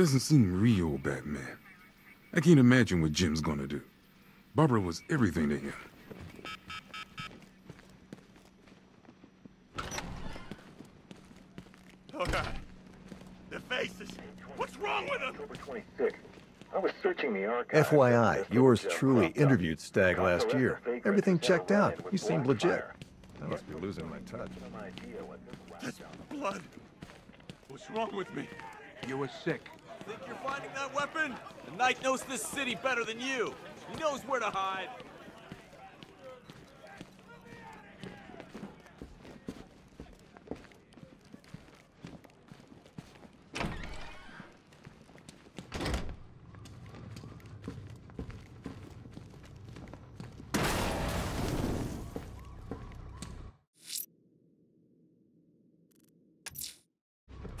Doesn't seem real, Batman. I can't imagine what Jim's gonna do. Barbara was everything to him. Oh god. The faces. What's wrong with them? October 26th. I was searching the archives. FYI, yours truly interviewed Stagg last year. Everything checked out. Monica You seemed legit. I must be losing my touch. Some idea what this whacked That's out. blood. What's wrong with me? You were sick. Finding that weapon? The Knight knows this city better than you. He knows where to hide.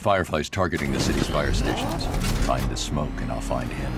Firefly's targeting the city's fire stations. Find the smoke and I'll find him.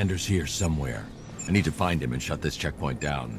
Commander's here somewhere. I need to find him and shut this checkpoint down.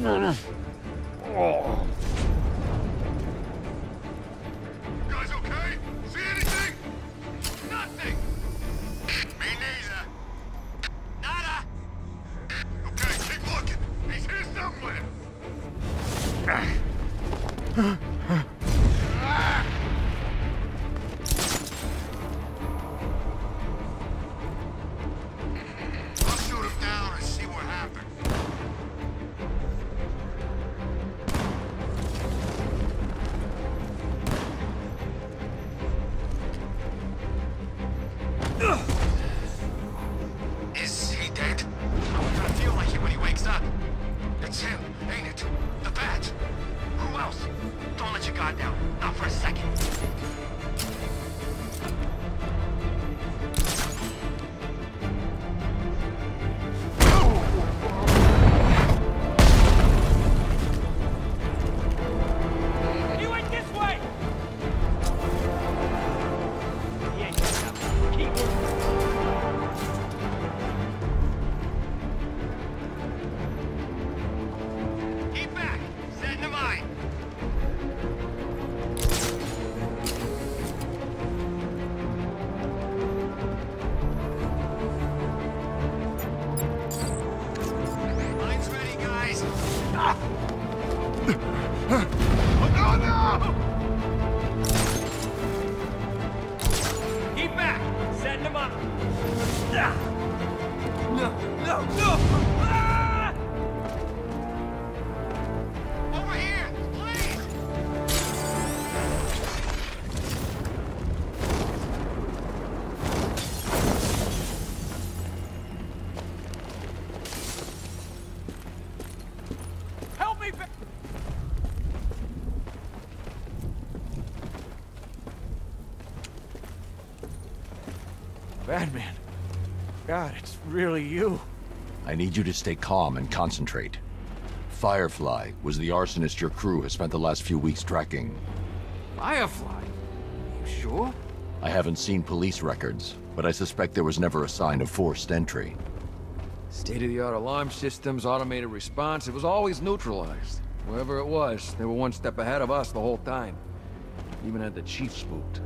Bilmiyorum. Really you. I need you to stay calm and concentrate. Firefly was the arsonist your crew has spent the last few weeks tracking. Firefly? You sure? I haven't seen police records, but I suspect there was never a sign of forced entry. State-of-the-art alarm systems, automated response, it was always neutralized. Whoever it was, they were one step ahead of us the whole time. Even had the chief spooked.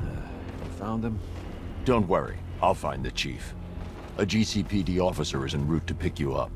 Uh, you found him? Don't worry, I'll find the chief. A GCPD officer is en route to pick you up.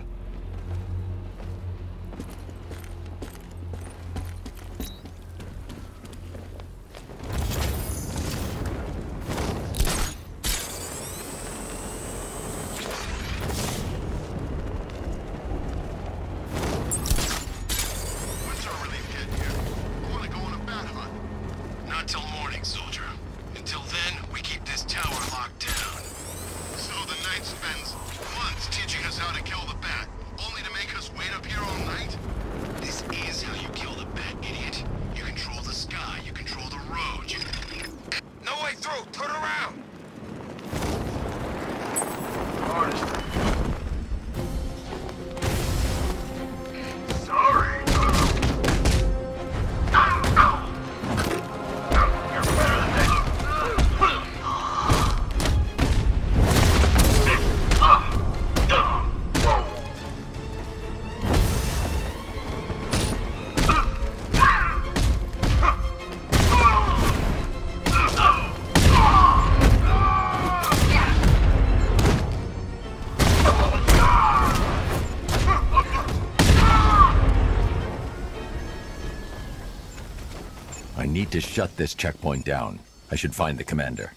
Need to shut this checkpoint down. I should find the commander.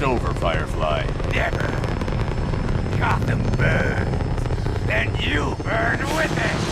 It's over, Firefly. Never. Gotham burns. Then you burn with it.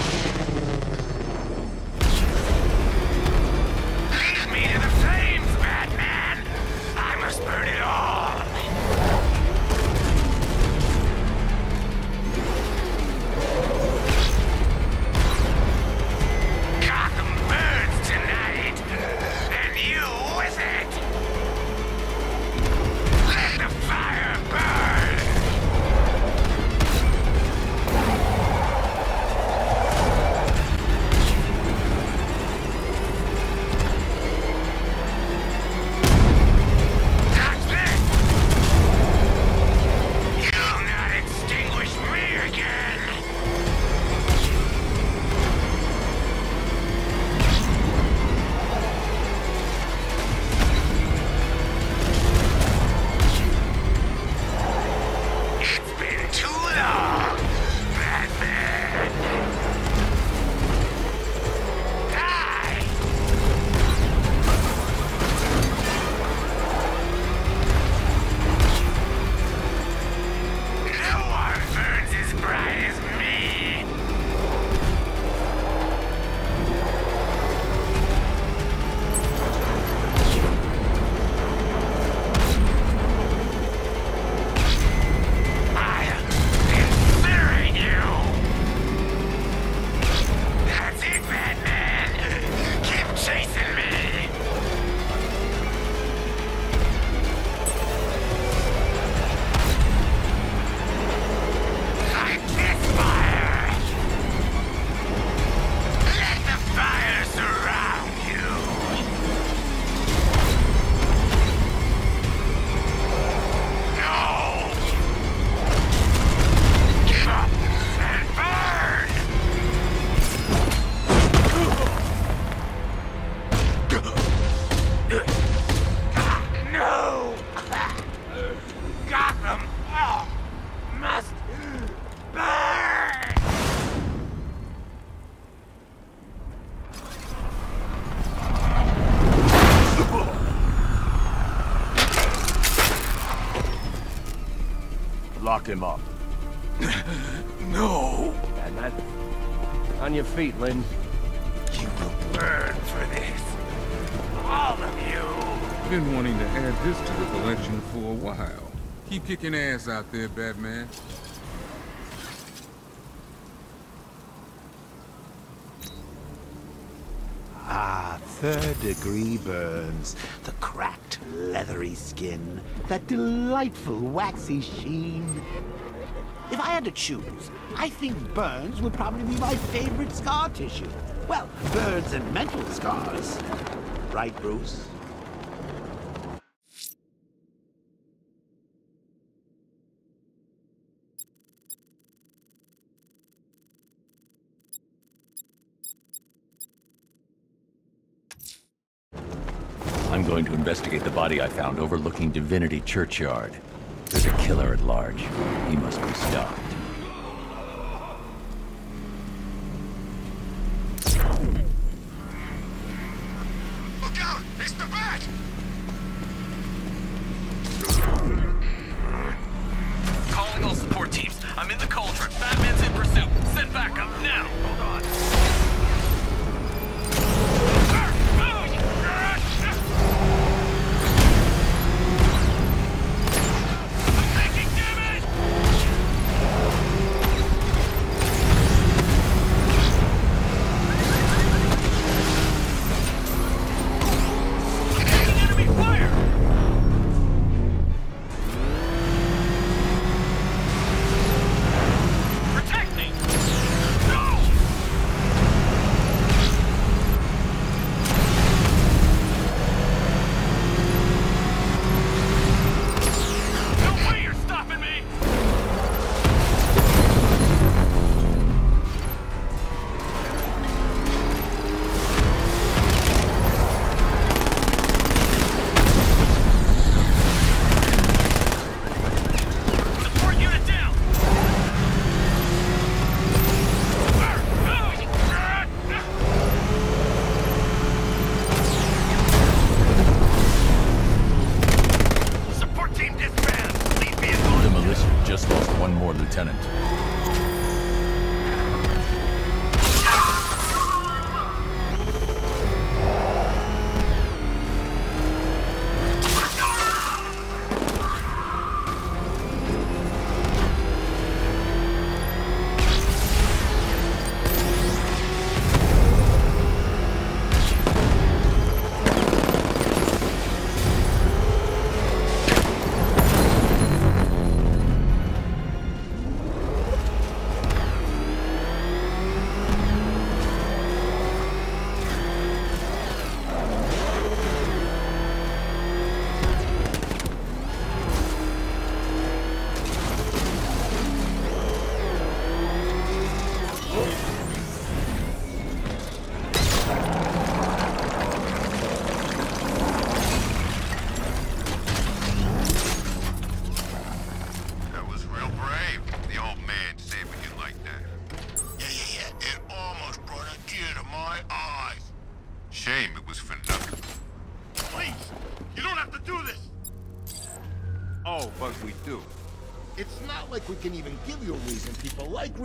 On your feet, Lynns. You will burn for this. All of you! Been wanting to add this to the collection for a while. Keep kicking ass out there, Batman. Ah, third degree burns. The cracked, leathery skin. That delightful waxy sheen. If I had to choose, I think burns would probably be my favorite scar tissue. Well, burns and mental scars. Right, Bruce? I'm going to investigate the body I found overlooking Divinity Churchyard. There's a killer at large. He must be stopped. Look out! It's the bat! Calling all support teams. I'm in the cauldron. Batman's in pursuit. Send backup now. Hold on.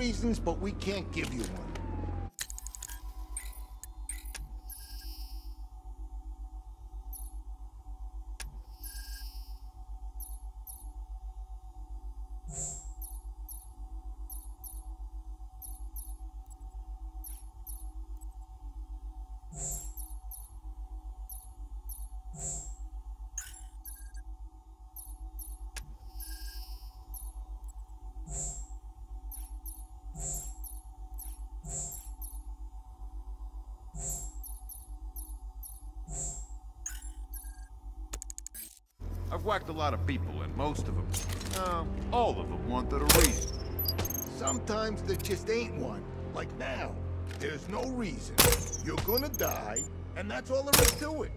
Reasons, but we can't give you one. I've whacked a lot of people, and most of them, uh, all of them wanted a reason. Sometimes there just ain't one. Like now. There's no reason. You're gonna die, and that's all there is to it.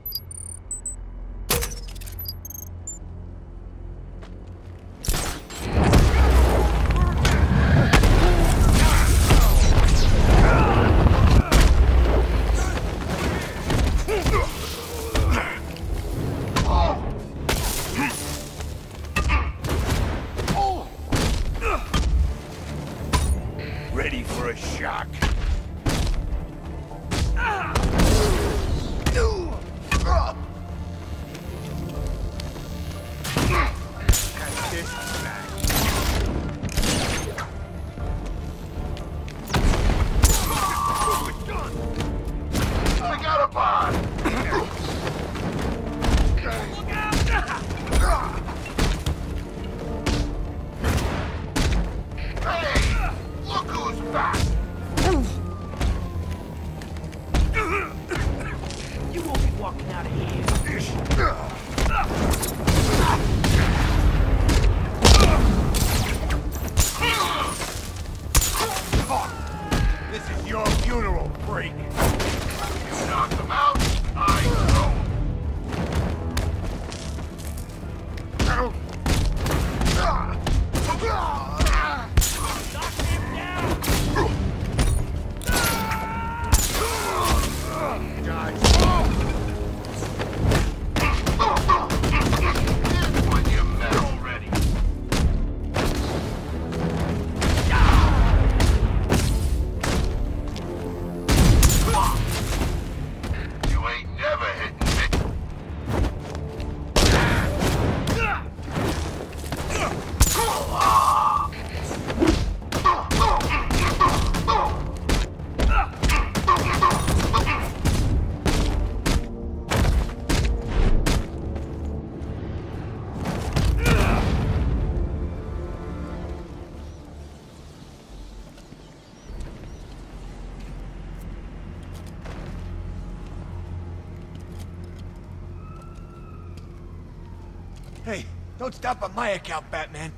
Hey, don't stop on my account, Batman.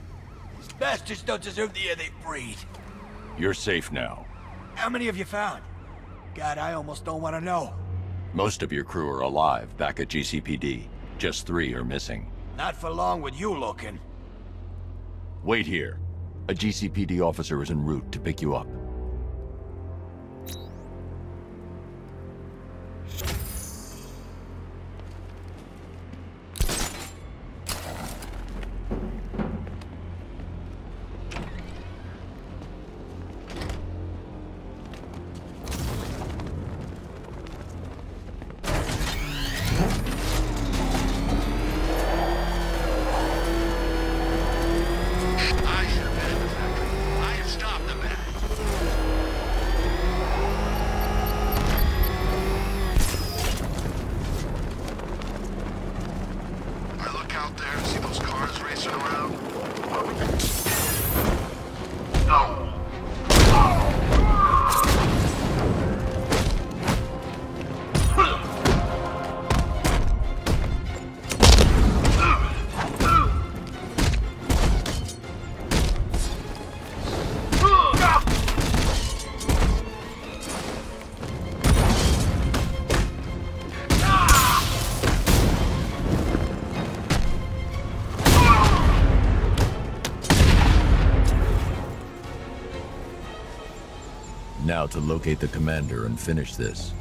These bastards don't deserve the air they breathe. You're safe now. How many have you found? God, I almost don't want to know. Most of your crew are alive back at GCPD. Just three are missing. Not for long with you looking. Wait here. A GCPD officer is en route to pick you up. Now to locate the commander and finish this.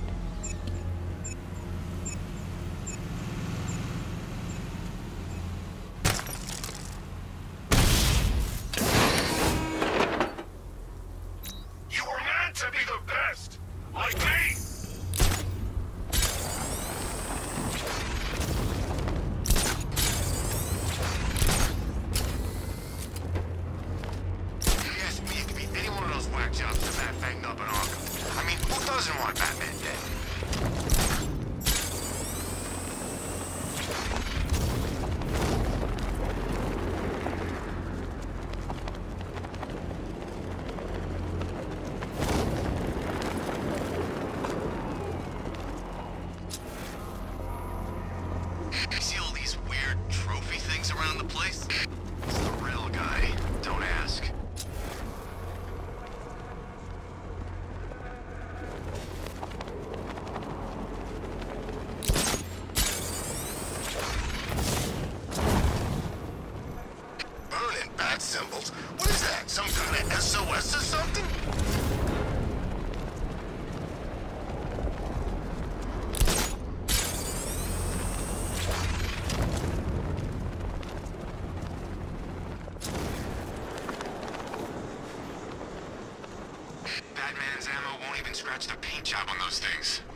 On those things.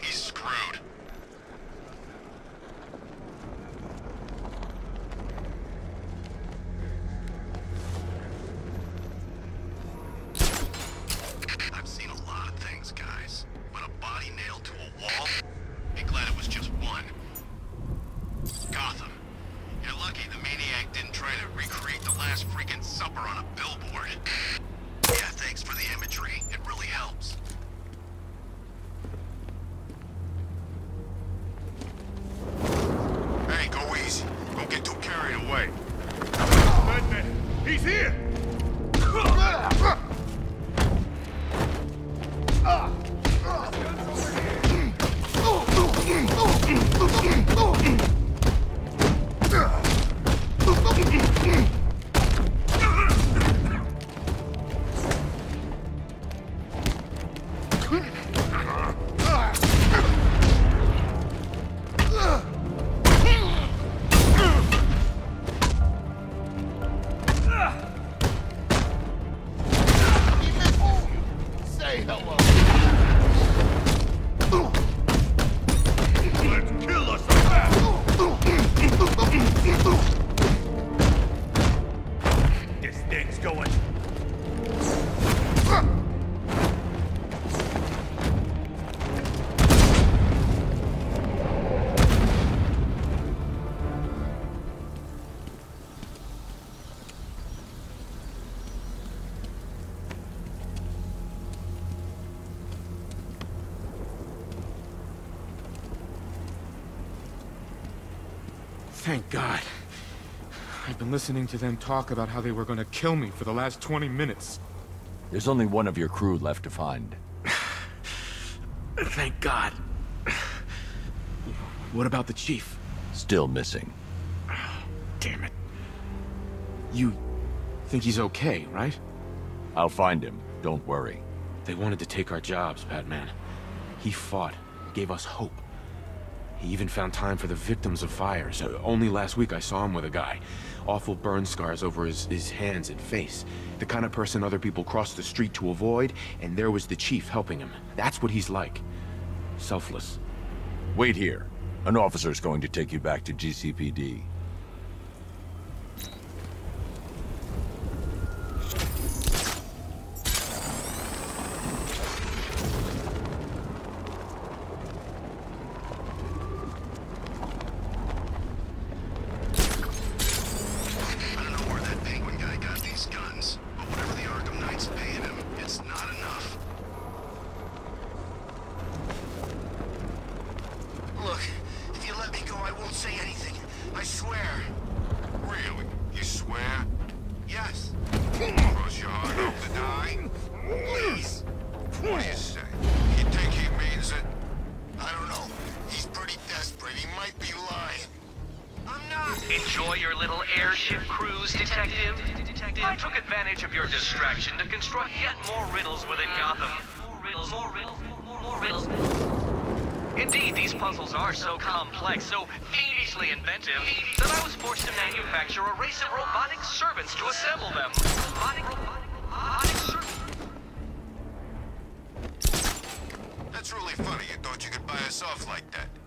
Thank God. I've been listening to them talk about how they were gonna kill me for the last 20 minutes. There's only one of your crew left to find. Thank God. What about the chief? Still missing. Damn it. You think he's okay, right? I'll find him. Don't worry. They wanted to take our jobs, Batman. He fought, gave us hope. He even found time for the victims of fires. Only last week I saw him with a guy. Awful burn scars over his, his hands and face. The kind of person other people cross the street to avoid, and there was the chief helping him. That's what he's like. Selfless. Wait here. An officer's going to take you back to GCPD. Servants assemble them. That's really funny. You thought you could buy us off like that.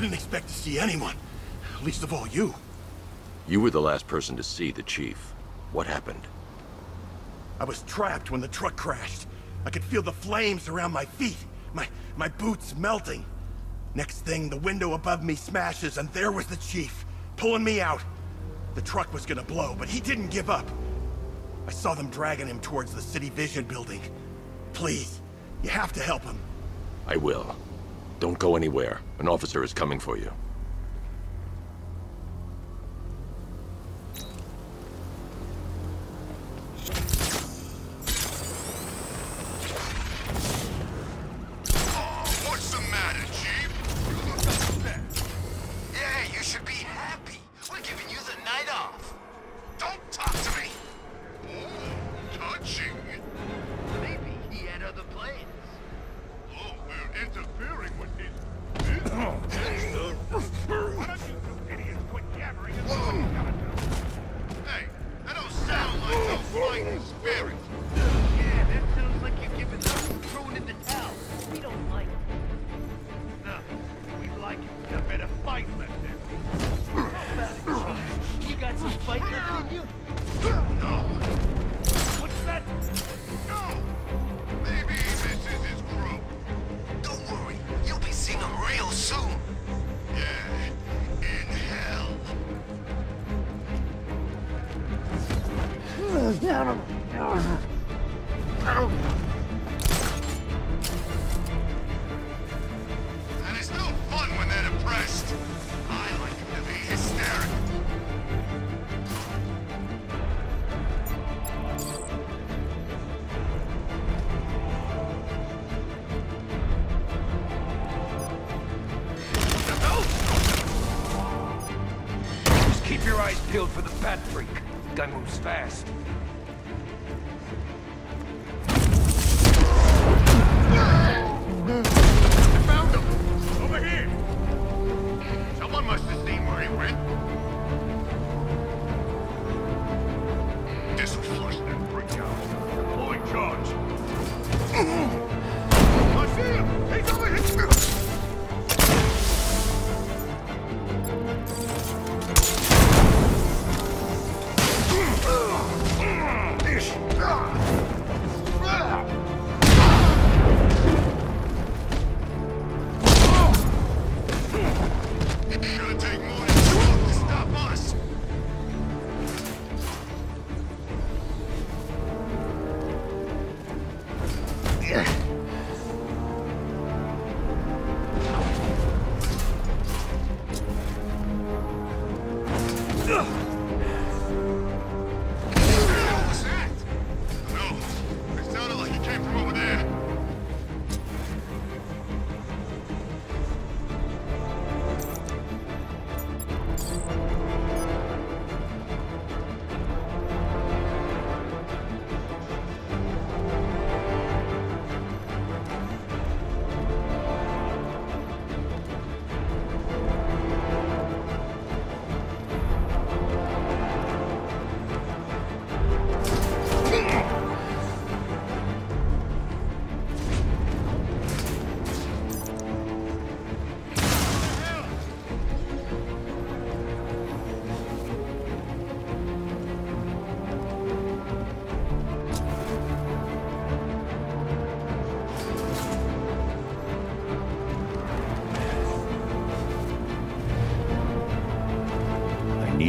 I didn't expect to see anyone. Least of all you. You were the last person to see the chief. What happened? I was trapped when the truck crashed. I could feel the flames around my feet. My, my boots melting. Next thing, the window above me smashes and there was the chief, pulling me out. The truck was gonna blow, but he didn't give up. I saw them dragging him towards the City Vision building. Please, you have to help him. I will. Don't go anywhere. An officer is coming for you.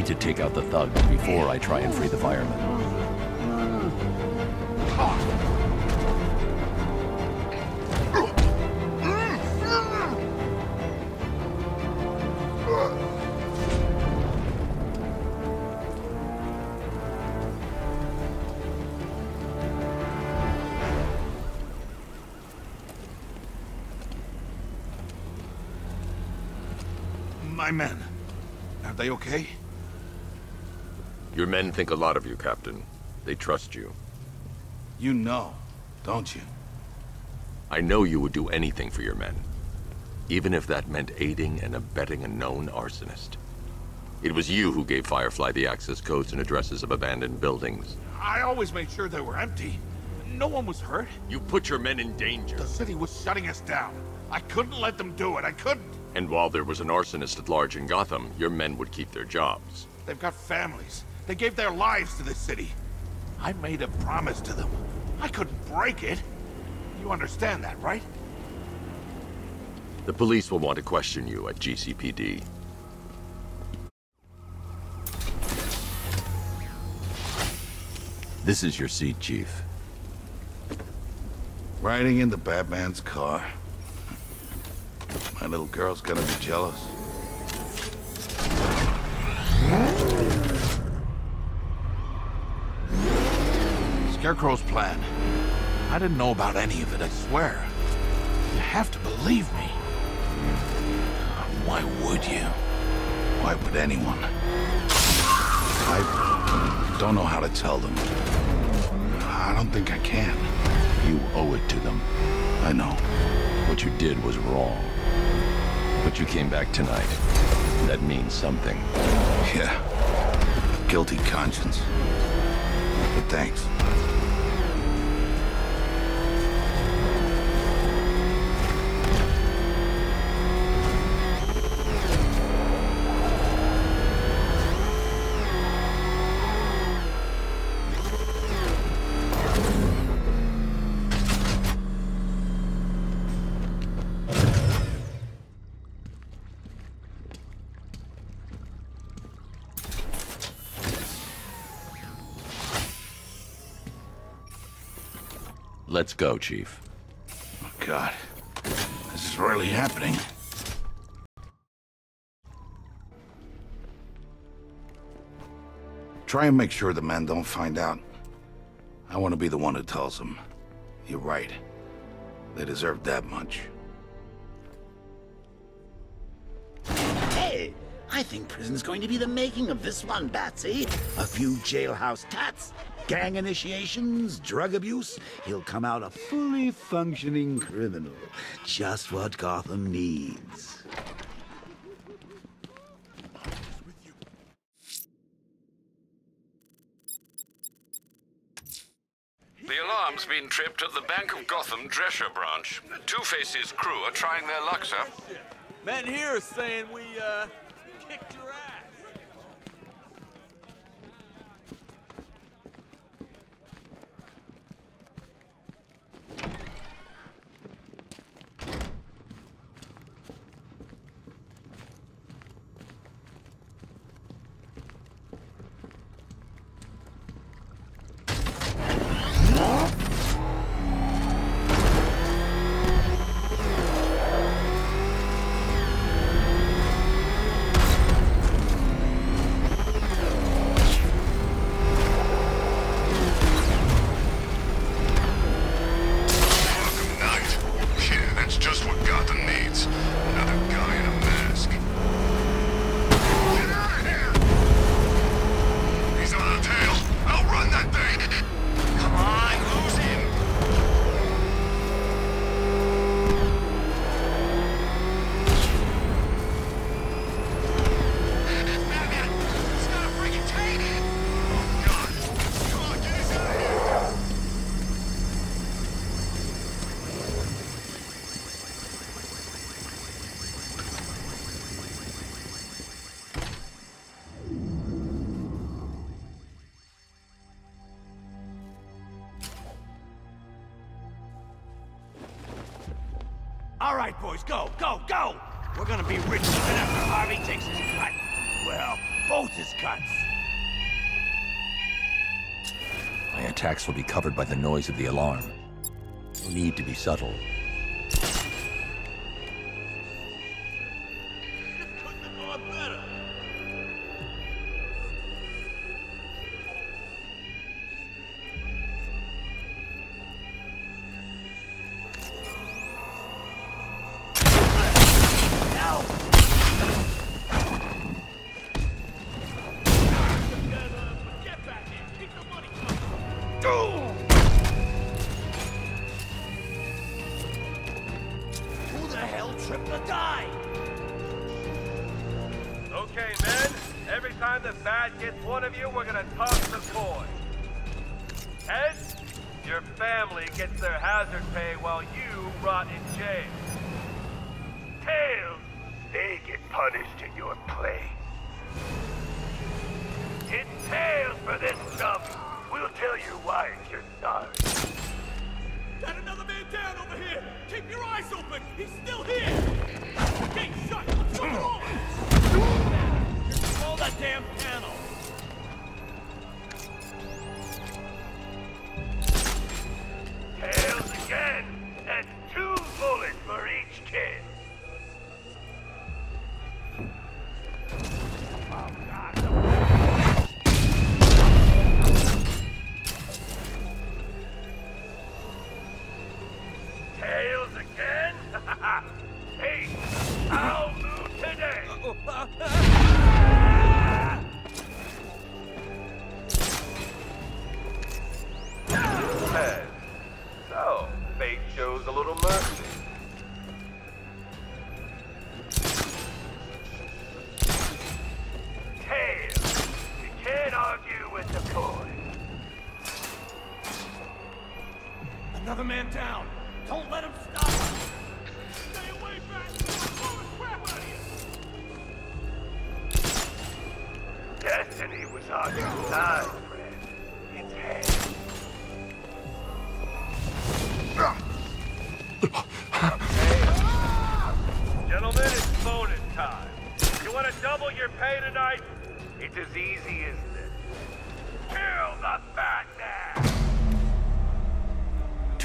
need to take out the thug before I try and free the firemen. My men, are they okay? Your men think a lot of you, Captain. They trust you. You know, don't you? I know you would do anything for your men. Even if that meant aiding and abetting a known arsonist. It was you who gave Firefly the access codes and addresses of abandoned buildings. I always made sure they were empty. No one was hurt. You put your men in danger. The city was shutting us down. I couldn't let them do it. I couldn't. And while there was an arsonist at large in Gotham, your men would keep their jobs. They've got families. They gave their lives to this city. I made a promise to them. I couldn't break it. You understand that, right? The police will want to question you at GCPD. This is your seat, Chief. Riding in the Batman's car. My little girl's gonna be jealous. Scarecrow's plan. I didn't know about any of it, I swear. You have to believe me. Why would you? Why would anyone? I don't know how to tell them. I don't think I can. You owe it to them. I know. What you did was wrong. But you came back tonight. That means something. Yeah. Guilty conscience. But thanks. Go, Chief. Oh, God. This is really happening. Try and make sure the men don't find out. I want to be the one who tells them. You're right. They deserve that much. Hey, I think prison's going to be the making of this one, Batsy. A few jailhouse tats, gang initiations, drug abuse. He'll come out a fully functioning criminal. Just what Gotham needs. The alarm's been tripped at the Bank of Gotham Drescher branch. Two-Face's crew are trying their luck, sir. Men here are saying we, uh, kicked go! We're gonna be rich even after Harvey takes his cut. Well, both his cuts. My attacks will be covered by the noise of the alarm. No need to be subtle.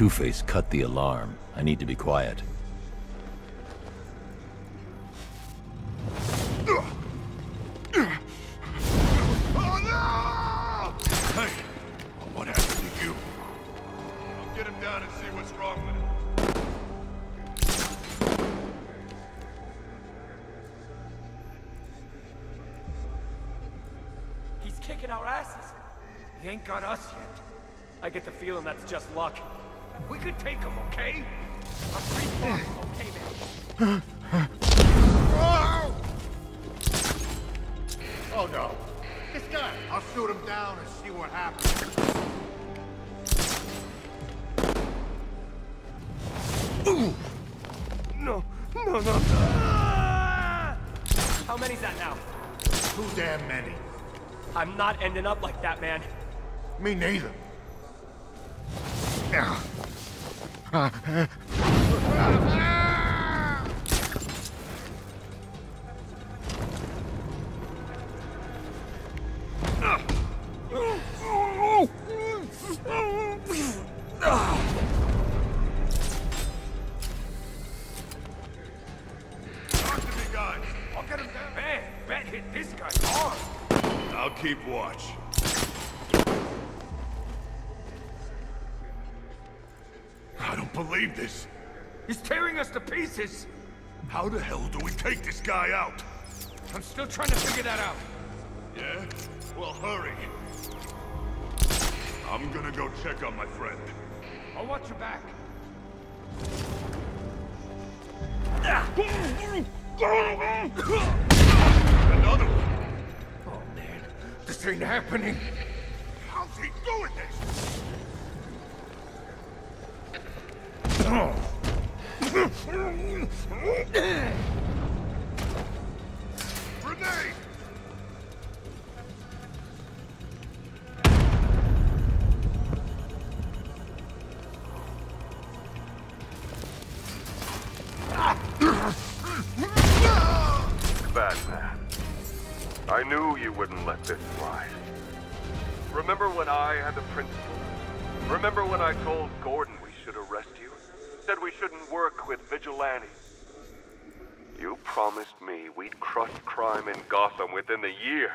Two-Face cut the alarm. I need to be quiet. We could take them, okay? A free pretty okay, man? oh no. This guy. I'll shoot him down and see what happens. Ooh. No, no, no. How many's that now? Too damn many. I'm not ending up like that, man. Me neither. Yeah. えっ? ain't happening. How's he doing this? Grenade! crime in Gotham within the year.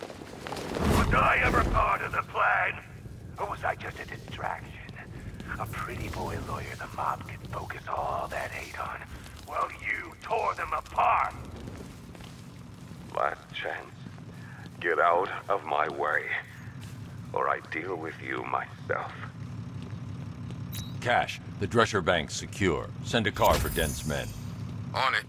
Was I ever part of the plan? Or was I just a distraction? A pretty boy lawyer the mob could focus all that hate on, while you tore them apart! Last chance. Get out of my way, or I deal with you myself. Cash, the Drescher Bank secure. Send a car for Dent's men. On it.